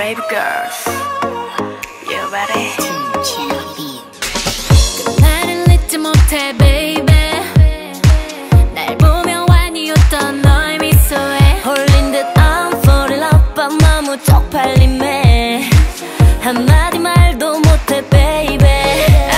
brave girls. You ready? 나를 잊지 못해 baby 날 보며 완이었던 너의 미소에 홀린 듯 I'm fall in love but 너무 쪽팔림에 한마디 말도 못해 baby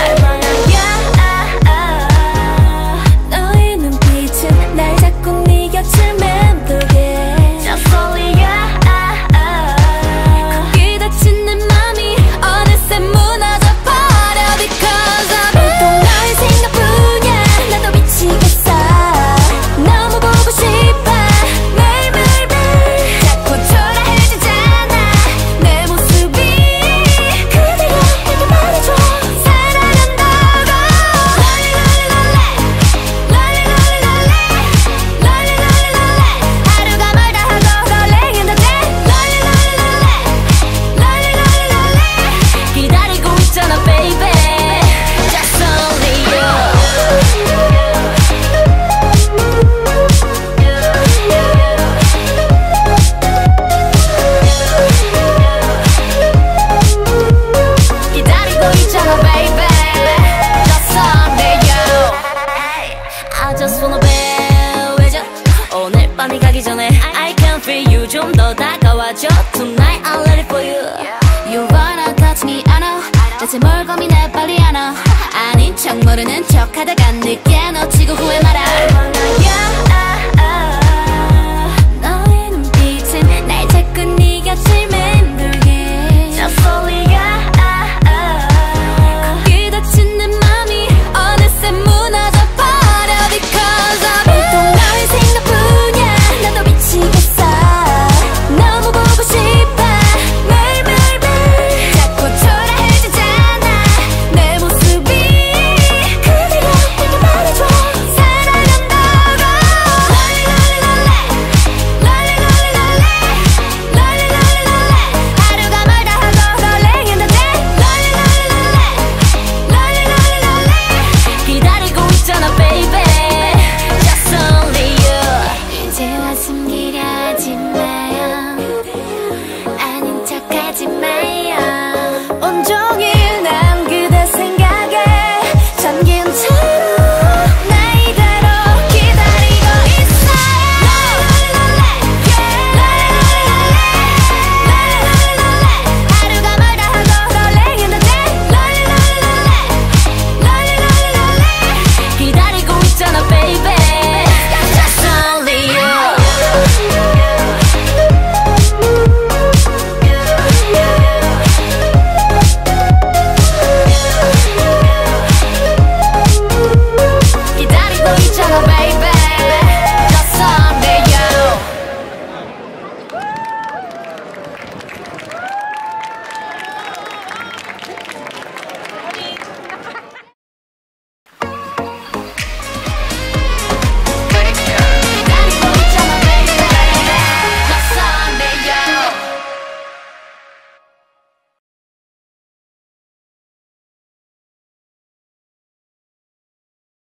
좀 더 다가와줘 Tonight I'm ready for you You wanna touch me I know 대체 뭘 고민해 빨리 안아 아닌 척 모르는 척 하다가 늦게 놓치고 후회 말아 yeah,